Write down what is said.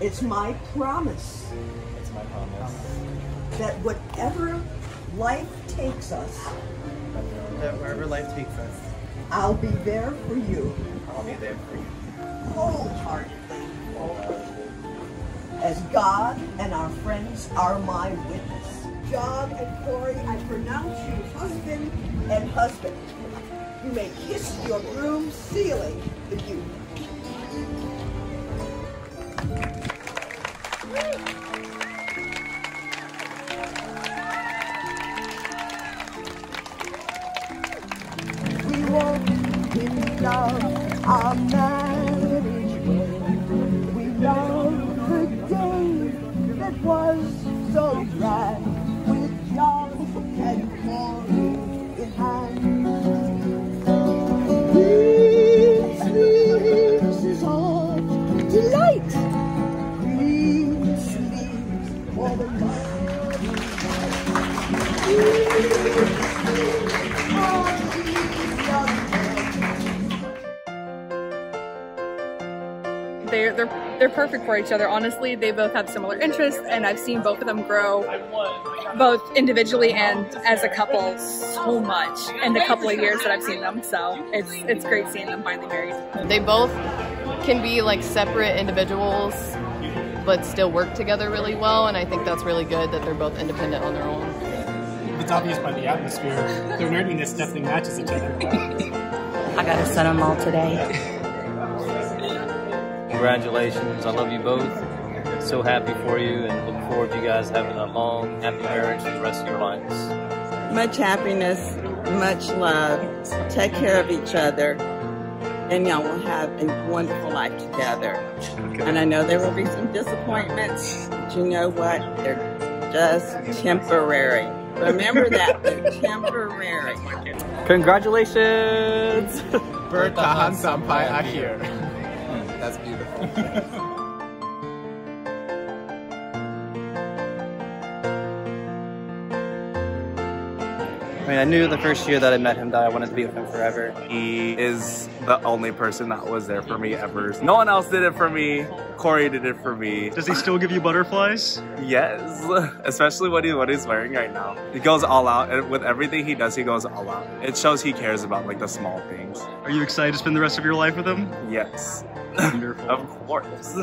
it's my promise It's my promise that whatever life takes us, That wherever life takes us, I'll be there for you I'll be there for you. wholeheartedly. As God and our friends are my witness. Jon and Corey, I pronounce you husband and husband. You may kiss your groom, sealing the union. We in love our. We love the day that was so bright They're they're they're perfect for each other. Honestly, they both have similar interests, and I've seen both of them grow, both individually and as a couple, so much in the couple of years that I've seen them. So it's it's great seeing them finally married. They both can be like separate individuals, but still work together really well. And I think that's really good that they're both independent on their own. It's obvious by the atmosphere. Their nerdiness definitely matches each other. I got a son-in-law today. Congratulations. I love you both. So happy for you and look forward to you guys having a long, happy marriage for the rest of your lives. Much happiness, much love. Take care of each other, and y'all will have a wonderful life together. And I know there will be some disappointments, but you know what? They're just temporary. Remember that, they're temporary. Congratulations! Bertahan sampai akhir. Hmm, that's beautiful. I mean, I knew the first year that I met him that I wanted to be with him forever. He is the only person that was there for me ever. No one else did it for me. Corey did it for me. Does he still give you butterflies? Yes, especially what, he, what he's wearing right now. He goes all out, and with everything he does, he goes all out. It shows he cares about like the small things. Are you excited to spend the rest of your life with him? Yes, Wonderful. of course.